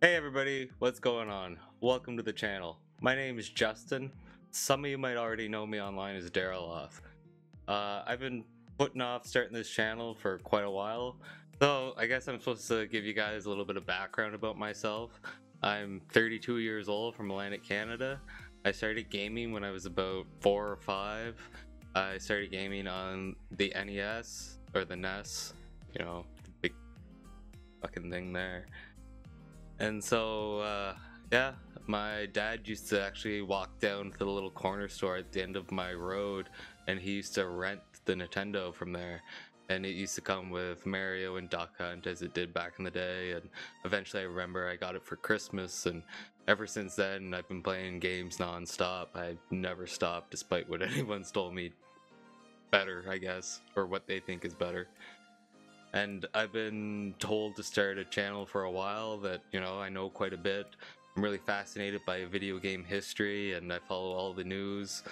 Hey everybody, what's going on? Welcome to the channel. My name is Justin. Some of you might already know me online as Daeraloth. Uh, I've been putting off starting this channel for quite a while, so I guess I'm supposed to give you guys a little bit of background about myself. I'm 32 years old from Atlantic, Canada. I started gaming when I was about four or five. I started gaming on the NES or the NES, you know, big fucking thing there. And so, uh, yeah, my dad used to actually walk down to the little corner store at the end of my road, and he used to rent the Nintendo from there. And it used to come with Mario and Duck Hunt as it did back in the day. And eventually, I remember I got it for Christmas, and ever since then, I've been playing games nonstop. I never stopped, despite what anyone's told me better, I guess, or what they think is better and I've been told to start a channel for a while that, you know, I know quite a bit. I'm really fascinated by video game history and I follow all the news.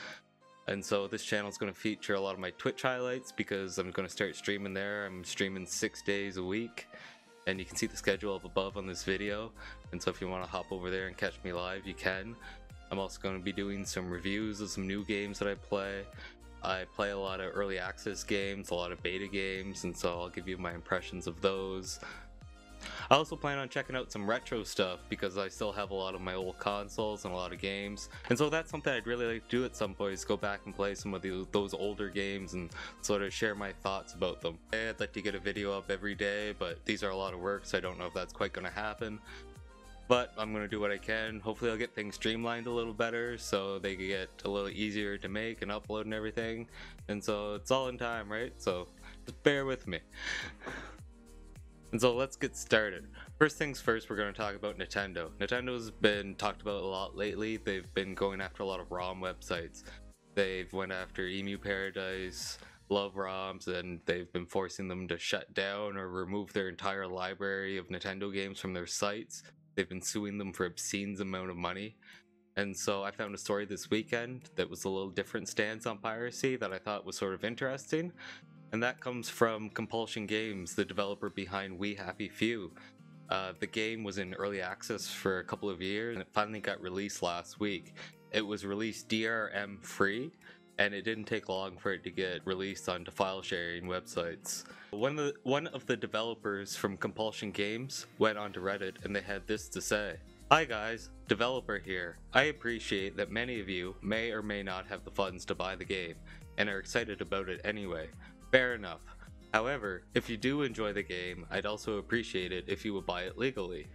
And so this channel is going to feature a lot of my Twitch highlights because I'm going to start streaming there. I'm streaming six days a week and you can see the schedule up above on this video. And so if you want to hop over there and catch me live, you can. I'm also going to be doing some reviews of some new games that I play. I play a lot of early access games, a lot of beta games, and so I'll give you my impressions of those. I also plan on checking out some retro stuff because I still have a lot of my old consoles and a lot of games. And so that's something I'd really like to do at some point is go back and play some of the, those older games and sort of share my thoughts about them. I'd like to get a video up every day, but these are a lot of work, so I don't know if that's quite going to happen. But I'm to do what I can. Hopefully I'll get things streamlined a little better so they get a little easier to make and upload and everything. And so it's all in time, right? So just bear with me. And so let's get started. First things first, we're going to talk about Nintendo. Nintendo's been talked about a lot lately. They've been going after a lot of ROM websites. They've went after Emu Paradise, Love ROMs, and they've been forcing them to shut down or remove their entire library of Nintendo games from their sites They've been suing them for obscene amount of money. And so I found a story this weekend that was a little different stance on piracy that I thought was sort of interesting. And that comes from Compulsion Games, the developer behind We Happy Few. Uh, the game was in early access for a couple of years and it finally got released last week. It was released DRM free, and it didn't take long for it to get released onto file sharing websites. One of the, one of the developers from Compulsion Games went onto Reddit and they had this to say. Hi guys, developer here. I appreciate that many of you may or may not have the funds to buy the game and are excited about it anyway. Fair enough. However, if you do enjoy the game, I'd also appreciate it if you would buy it legally.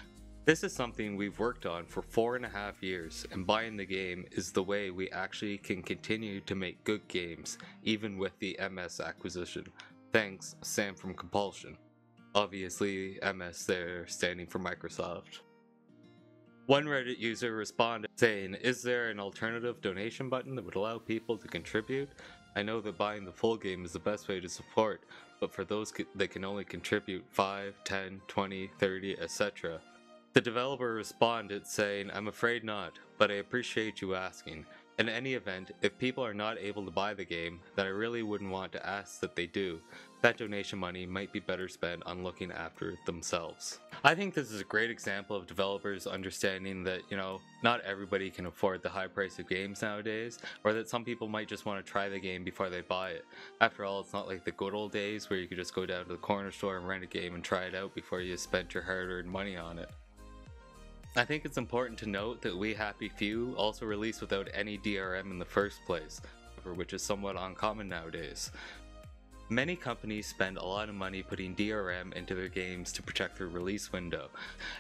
This is something we've worked on for four and a half years, and buying the game is the way we actually can continue to make good games, even with the MS acquisition. Thanks, Sam from Compulsion. Obviously, MS there standing for Microsoft. One Reddit user responded saying, Is there an alternative donation button that would allow people to contribute? I know that buying the full game is the best way to support, but for those that can only contribute 5, 10, 20, 30, etc., the developer responded saying, I'm afraid not, but I appreciate you asking. In any event, if people are not able to buy the game, then I really wouldn't want to ask that they do. That donation money might be better spent on looking after themselves. I think this is a great example of developers understanding that, you know, not everybody can afford the high price of games nowadays, or that some people might just want to try the game before they buy it. After all, it's not like the good old days where you could just go down to the corner store and rent a game and try it out before you spent your hard earned money on it. I think it's important to note that We Happy Few also released without any DRM in the first place, which is somewhat uncommon nowadays. Many companies spend a lot of money putting DRM into their games to protect their release window,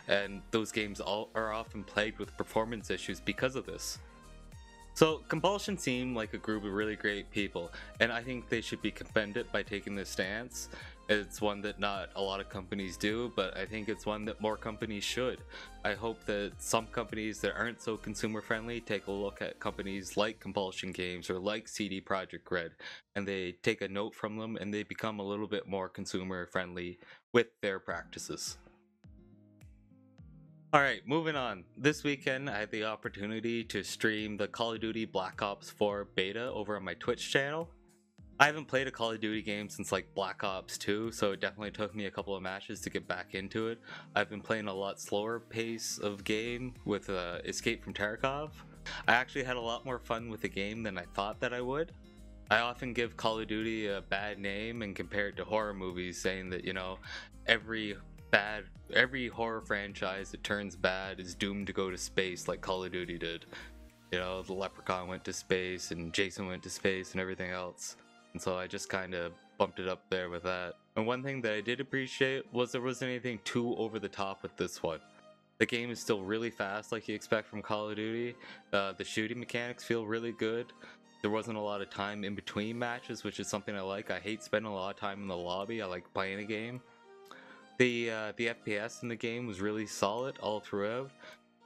and those games are often plagued with performance issues because of this. So, Compulsion seem like a group of really great people, and I think they should be commended by taking this stance. It's one that not a lot of companies do, but I think it's one that more companies should. I hope that some companies that aren't so consumer friendly take a look at companies like Compulsion Games or like CD Projekt Red and they take a note from them and they become a little bit more consumer friendly with their practices. Alright, moving on. This weekend I had the opportunity to stream the Call of Duty Black Ops 4 beta over on my Twitch channel. I haven't played a Call of Duty game since like Black Ops 2, so it definitely took me a couple of matches to get back into it. I've been playing a lot slower pace of game with uh, Escape from Tarkov. I actually had a lot more fun with the game than I thought that I would. I often give Call of Duty a bad name and compare it to horror movies, saying that, you know, every bad every horror franchise that turns bad is doomed to go to space like Call of Duty did. You know, the Leprechaun went to space and Jason went to space and everything else. And so I just kind of bumped it up there with that. And one thing that I did appreciate was there wasn't anything too over the top with this one. The game is still really fast like you expect from Call of Duty. Uh, the shooting mechanics feel really good. There wasn't a lot of time in between matches, which is something I like. I hate spending a lot of time in the lobby. I like playing a game. The uh, the FPS in the game was really solid all throughout.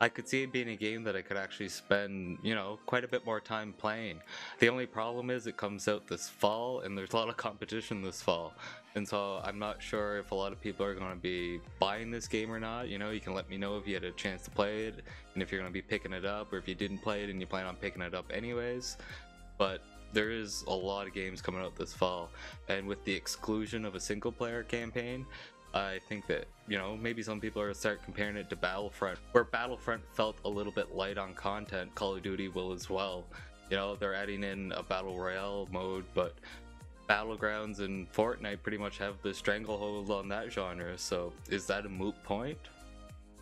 I could see it being a game that I could actually spend, you know, quite a bit more time playing. The only problem is it comes out this fall and there's a lot of competition this fall. And so I'm not sure if a lot of people are going to be buying this game or not. You know, you can let me know if you had a chance to play it and if you're going to be picking it up or if you didn't play it and you plan on picking it up anyways. But there is a lot of games coming out this fall and with the exclusion of a single player campaign I think that, you know, maybe some people are start comparing it to Battlefront, where Battlefront felt a little bit light on content, Call of Duty will as well. You know, they're adding in a Battle Royale mode, but Battlegrounds and Fortnite pretty much have the stranglehold on that genre, so is that a moot point?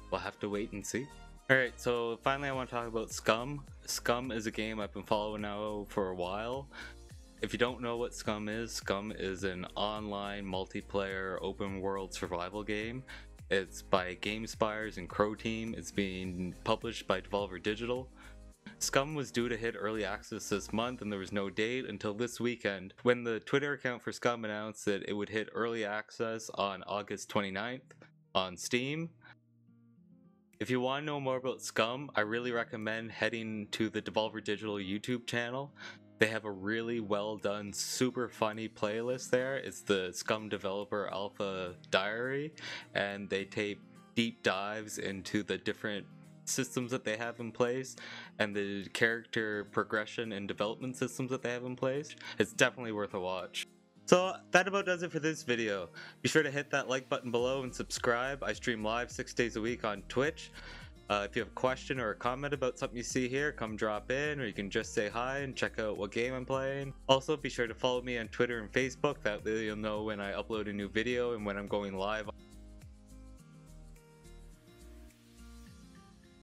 We'll have to wait and see. Alright, so finally I want to talk about Scum. Scum is a game I've been following now for a while. If you don't know what Scum is, Scum is an online multiplayer open world survival game. It's by Gamepires and Croteam. It's being published by Devolver Digital. Scum was due to hit early access this month and there was no date until this weekend when the Twitter account for Scum announced that it would hit early access on August 29th on Steam. If you want to know more about Scum, I really recommend heading to the Devolver Digital YouTube channel. They have a really well done, super funny playlist there. It's the Scum Developer Alpha Diary, and they take deep dives into the different systems that they have in place and the character progression and development systems that they have in place. It's definitely worth a watch. So that about does it for this video. Be sure to hit that like button below and subscribe. I stream live six days a week on Twitch. Uh, if you have a question or a comment about something you see here, come drop in, or you can just say hi and check out what game I'm playing. Also, be sure to follow me on Twitter and Facebook, that way you'll know when I upload a new video and when I'm going live.